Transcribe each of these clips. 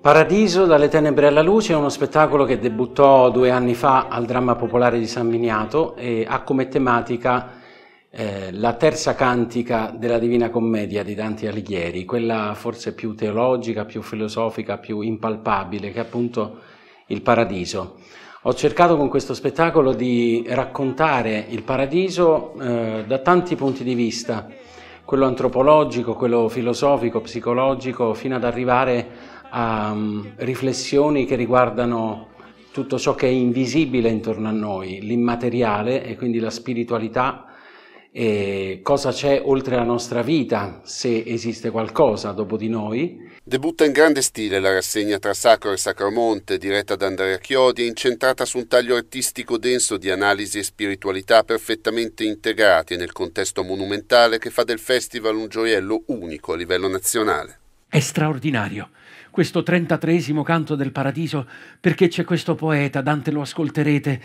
Paradiso dalle tenebre alla luce è uno spettacolo che debuttò due anni fa al Dramma Popolare di San Miniato e ha come tematica eh, la terza cantica della Divina Commedia di Dante Alighieri, quella forse più teologica, più filosofica, più impalpabile, che è appunto il paradiso. Ho cercato con questo spettacolo di raccontare il paradiso eh, da tanti punti di vista, quello antropologico, quello filosofico, psicologico, fino ad arrivare a um, riflessioni che riguardano tutto ciò che è invisibile intorno a noi, l'immateriale e quindi la spiritualità e cosa c'è oltre la nostra vita, se esiste qualcosa dopo di noi. Debutta in grande stile la rassegna tra Sacro e Sacromonte, diretta da Andrea Chiodi, e incentrata su un taglio artistico denso di analisi e spiritualità perfettamente integrati nel contesto monumentale che fa del festival un gioiello unico a livello nazionale. È straordinario. Questo 33 canto del paradiso perché c'è questo poeta, Dante lo ascolterete,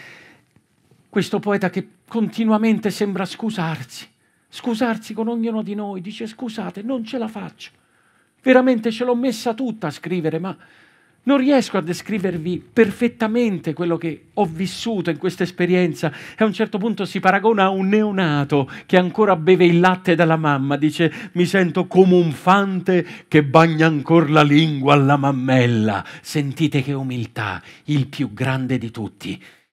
questo poeta che continuamente sembra scusarsi, scusarsi con ognuno di noi, dice scusate, non ce la faccio, veramente ce l'ho messa tutta a scrivere, ma non riesco a descrivervi perfettamente quello che ho vissuto in questa esperienza e a un certo punto si paragona a un neonato che ancora beve il latte dalla mamma, dice mi sento come un fante che bagna ancora la lingua alla mammella. Sentite che umiltà, il più grande di tutti.